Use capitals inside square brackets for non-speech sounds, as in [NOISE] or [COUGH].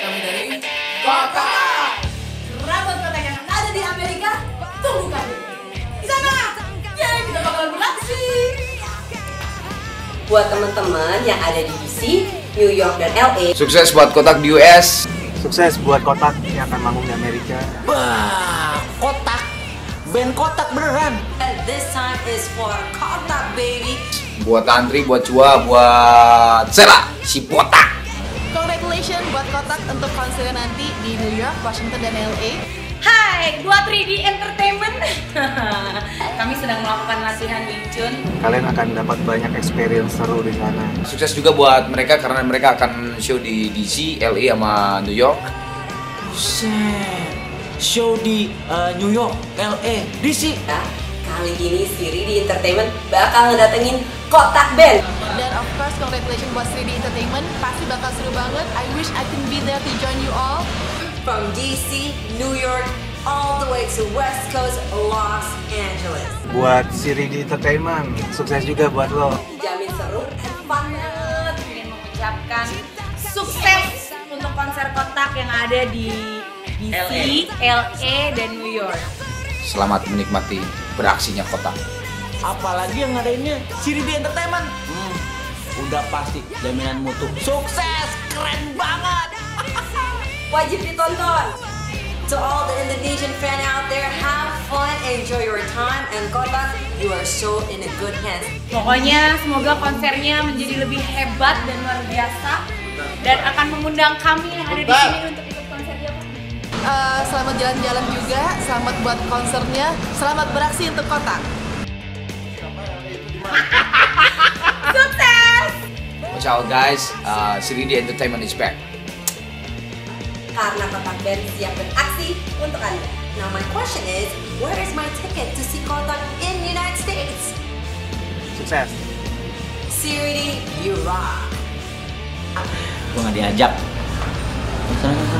Kotak! Kerabat kotak yang ada di Amerika, tunggu kami. Di sana, ya kita bakalan beraksi. Buat teman-teman yang ada di DC, New York, dan LA, Sukses buat kotak di US. Sukses buat kotak yang akan manggung di Amerika. Wah, kotak. Band kotak beneran. this time is for Kotak baby. Buat Antri, buat Cua, buat Sela, si botak. Congratulations buat Kotak untuk konsernya nanti di New York, Washington, dan LA. Hai, buat 3D Entertainment. [LAUGHS] Kami sedang melakukan latihan Wing Chun. Kalian akan dapat banyak experience seru di sana. Sukses juga buat mereka karena mereka akan show di DC, LA, sama New York. Set. Show di uh, New York, LA, DC. Nah, kali ini si Ridi Entertainment bakal ngedatengin Kotak Band. Of course, congratulations buat 3D Entertainment. Pasti bakal seru banget. I wish I can be there to join you all. From DC, New York, all the way to West Coast, Los Angeles. Buat si Ridi Entertainment, sukses juga buat lo. Dijamin seru and fun banget. ingin mengucapkan sukses untuk konser kotak yang ada di DC, LA, dan New York. Selamat menikmati beraksinya kotak. Apalagi yang ngadainnya si Ridi Entertainment. Udah pasti jaminan mutu. Sukses, keren banget. Wajib ditonton. To all the Indonesian fan out there, have fun, enjoy your time, and Kotak, you are so in a good hands. Pokoknya semoga konsernya menjadi lebih hebat dan luar biasa dan akan mengundang kami yang ada di sini untuk ikut konser dia. Pak. Uh, selamat jalan-jalan juga. Selamat buat konsernya. Selamat beraksi untuk Kotak. [LAUGHS] Out guys, uh, Entertainment is back. Karena Kotak Band siap beraksi untuk Anda. Now my question is, where is my ticket to see Kotak in United States? Sukses. Siri, you rock. Gue nggak diajak. Sana, sana.